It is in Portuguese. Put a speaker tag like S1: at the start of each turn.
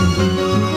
S1: Música